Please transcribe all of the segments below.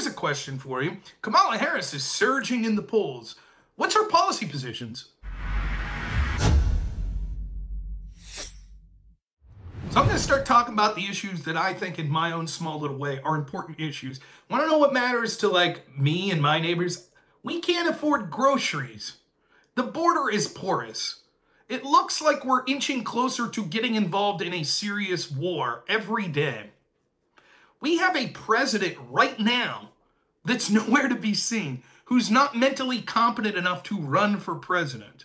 here's a question for you. Kamala Harris is surging in the polls. What's her policy positions? So I'm going to start talking about the issues that I think in my own small little way are important issues. Want to know what matters to like me and my neighbors? We can't afford groceries. The border is porous. It looks like we're inching closer to getting involved in a serious war every day. We have a president right now that's nowhere to be seen, who's not mentally competent enough to run for president.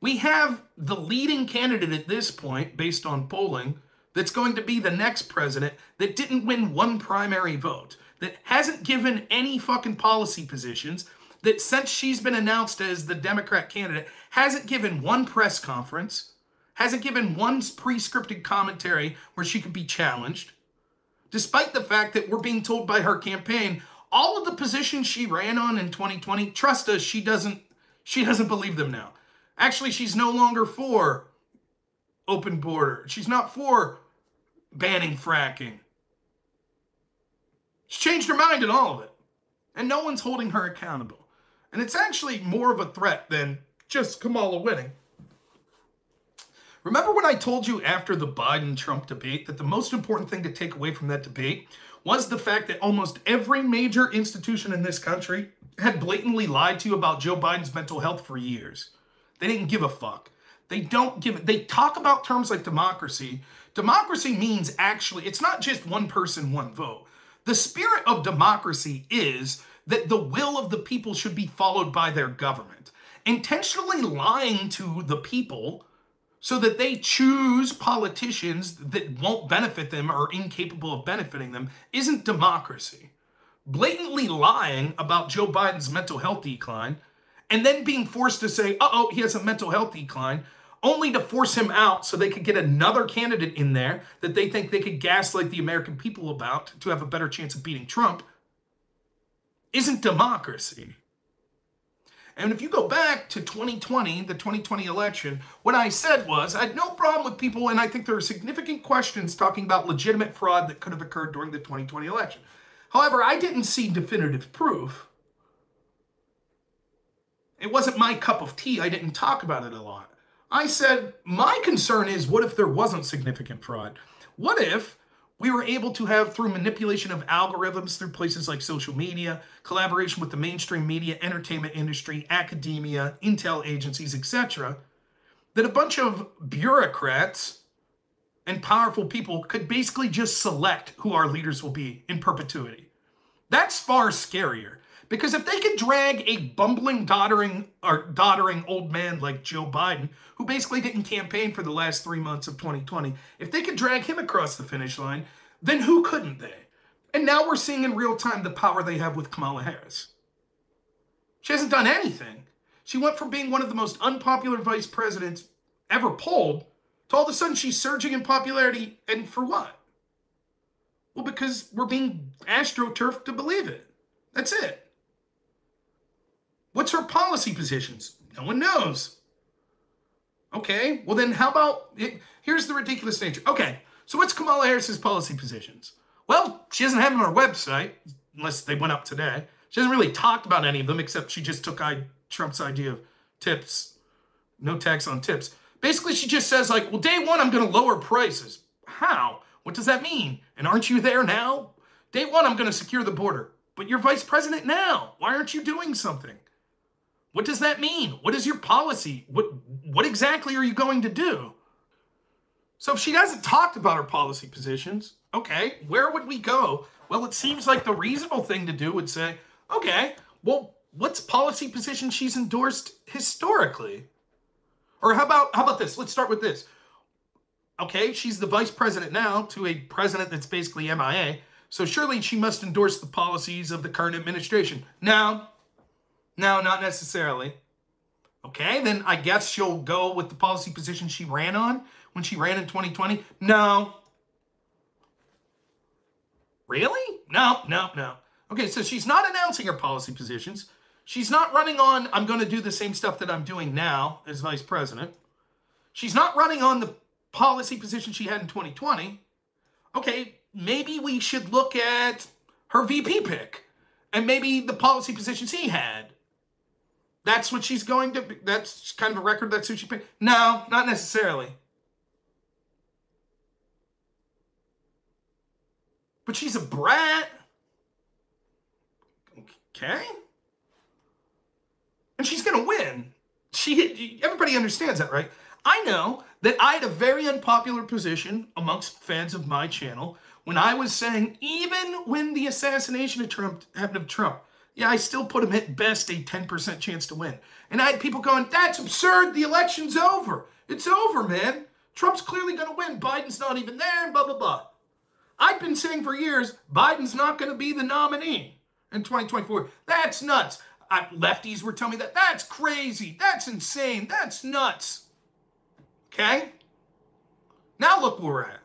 We have the leading candidate at this point, based on polling, that's going to be the next president that didn't win one primary vote, that hasn't given any fucking policy positions, that since she's been announced as the Democrat candidate, hasn't given one press conference, hasn't given one pre scripted commentary where she could be challenged, despite the fact that we're being told by her campaign all of the positions she ran on in 2020 trust us she doesn't she doesn't believe them now Actually, she's no longer for open border. She's not for banning fracking. She's changed her mind in all of it. And no one's holding her accountable. And it's actually more of a threat than just Kamala winning. Remember when I told you after the Biden Trump debate that the most important thing to take away from that debate was the fact that almost every major institution in this country had blatantly lied to you about Joe Biden's mental health for years. They didn't give a fuck. They don't give it. They talk about terms like democracy. Democracy means actually, it's not just one person, one vote. The spirit of democracy is that the will of the people should be followed by their government. Intentionally lying to the people so that they choose politicians that won't benefit them or incapable of benefiting them isn't democracy. Blatantly lying about Joe Biden's mental health decline and then being forced to say, uh oh, he has a mental health decline, only to force him out so they could get another candidate in there that they think they could gaslight the American people about to have a better chance of beating Trump, isn't democracy. And if you go back to 2020, the 2020 election, what I said was I had no problem with people, and I think there are significant questions talking about legitimate fraud that could have occurred during the 2020 election. However, I didn't see definitive proof it wasn't my cup of tea. I didn't talk about it a lot. I said, my concern is what if there wasn't significant fraud? What if we were able to have, through manipulation of algorithms through places like social media, collaboration with the mainstream media, entertainment industry, academia, intel agencies, etc., that a bunch of bureaucrats and powerful people could basically just select who our leaders will be in perpetuity. That's far scarier because if they could drag a bumbling, doddering, or doddering old man like Joe Biden, who basically didn't campaign for the last three months of 2020, if they could drag him across the finish line, then who couldn't they? And now we're seeing in real time the power they have with Kamala Harris. She hasn't done anything. She went from being one of the most unpopular vice presidents ever polled to all of a sudden she's surging in popularity. And for what? Well, because we're being astroturfed to believe it. That's it. What's her policy positions? No one knows. Okay, well then how about, here's the ridiculous nature. Okay, so what's Kamala Harris's policy positions? Well, she doesn't have them on her website, unless they went up today. She hasn't really talked about any of them, except she just took I, Trump's idea of tips, no tax on tips. Basically, she just says like, well, day one, I'm going to lower prices. How? What does that mean? And aren't you there now? Day one, I'm going to secure the border. But you're vice president now. Why aren't you doing something? What does that mean? What is your policy? What what exactly are you going to do? So if she hasn't talked about her policy positions, okay, where would we go? Well, it seems like the reasonable thing to do would say, okay, well, what's policy position she's endorsed historically? Or how about how about this? Let's start with this. Okay, she's the vice president now to a president that's basically MIA. So surely she must endorse the policies of the current administration. Now, no, not necessarily. Okay, then I guess she'll go with the policy position she ran on when she ran in 2020. No. Really? No, no, no. Okay, so she's not announcing her policy positions. She's not running on, I'm going to do the same stuff that I'm doing now as vice president. She's not running on the policy position she had in 2020. Okay, maybe we should look at her VP pick and maybe the policy positions he had. That's what she's going to. That's kind of a record that's who she picked. No, not necessarily. But she's a brat. Okay. And she's going to win. She everybody understands that, right? I know that I had a very unpopular position amongst fans of my channel when I was saying even when the assassination of Trump happened of Trump, yeah, I still put him at best a 10% chance to win. And I had people going, that's absurd. The election's over. It's over, man. Trump's clearly going to win. Biden's not even there, and blah, blah, blah. I've been saying for years, Biden's not going to be the nominee in 2024. That's nuts. I, lefties were telling me that. That's crazy. That's insane. That's nuts. Okay? Now look where we're at.